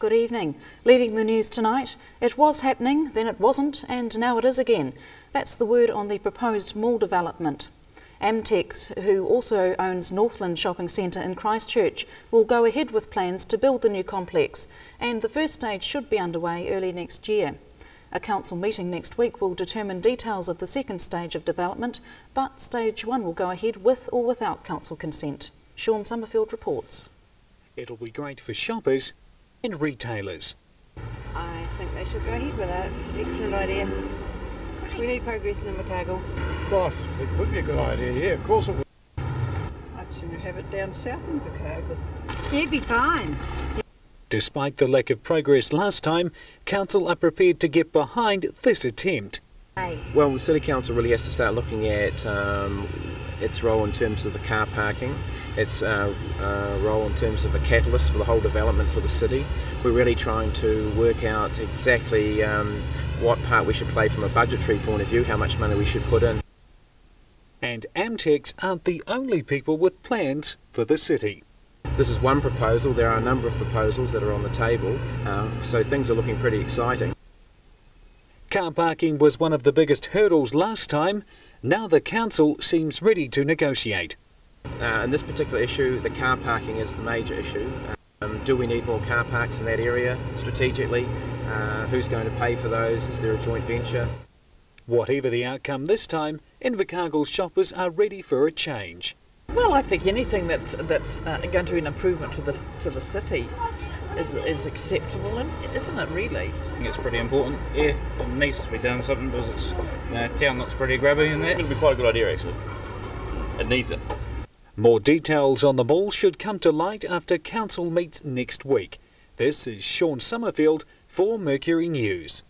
Good evening. Leading the news tonight, it was happening, then it wasn't, and now it is again. That's the word on the proposed mall development. Amtex, who also owns Northland Shopping Centre in Christchurch, will go ahead with plans to build the new complex, and the first stage should be underway early next year. A council meeting next week will determine details of the second stage of development, but stage one will go ahead with or without council consent. Sean Summerfield reports. It'll be great for shoppers and retailers. I think they should go ahead with it. Excellent idea. We need progress in Invercargill. Well, I think it would be a good idea, yeah, of course it would. I'd sooner have it down south in Invercargill. Yeah, it'd be fine. Despite the lack of progress last time, Council are prepared to get behind this attempt. Well, the City Council really has to start looking at um, its role in terms of the car parking, its uh, uh, role in terms of a catalyst for the whole development for the city. We're really trying to work out exactly um, what part we should play from a budgetary point of view, how much money we should put in. And Amtex aren't the only people with plans for the city. This is one proposal. There are a number of proposals that are on the table, uh, so things are looking pretty exciting. Car parking was one of the biggest hurdles last time. Now the council seems ready to negotiate. Uh, in this particular issue, the car parking is the major issue. Um, do we need more car parks in that area strategically? Uh, who's going to pay for those? Is there a joint venture? Whatever the outcome this time, Invercargill shoppers are ready for a change. Well, I think anything that's that's uh, going to be an improvement to the to the city is is acceptable, and isn't it really? I think it's pretty important. Yeah, it needs to be done something because it's you know, town looks pretty grubby in that. It'll be quite a good idea actually. It needs it. More details on the mall should come to light after council meets next week. This is Sean Summerfield for Mercury News.